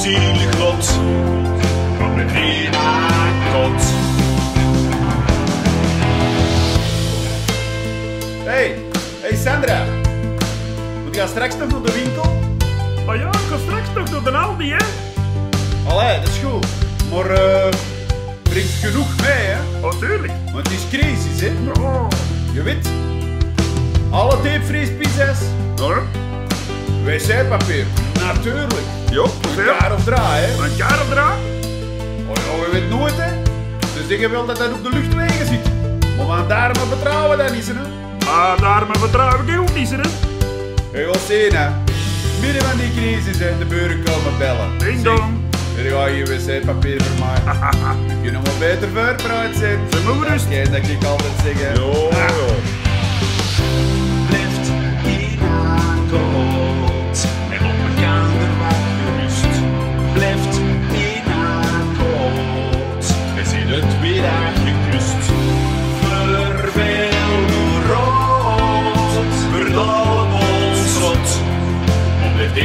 zielig lot van de Rina-kot. Hey, hey Sandra. Moet je straks nog naar de winkel? Maar ja, ik ga straks nog door de Aldi, hè? Allee, dat is goed. Maar eh brengt genoeg mee, hè? Natuurlijk. Want het is crisis, hè? Oh. Je weet. Alle diepvriespizza's. Ja, Wc-papier. Natuurlijk. ja, Een jaar of draai, hè? Een jaar of dra? Oh, ja, je weet nooit, hè? Ze zeggen wel dat dat op de luchtwegen zit. Maar we daar maar betrouwen dan niet, hè? Ah, daar maar vertrouw ik ook niet, hè? Je gaat zien, hè? Midden van die crisis, hè? De buren komen bellen. Ding dong. Er ga je wc-papier voor mij. Je kunt nog wel beter voorbereid zijn. Zijn we gerust? Dat is dat ik altijd zeg, hè? Ja, ja.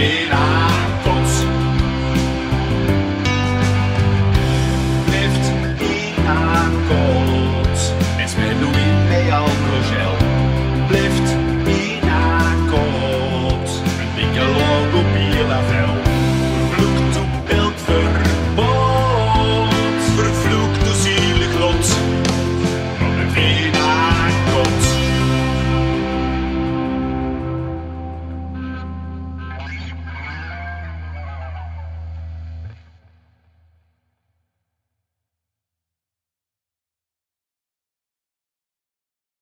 Tina.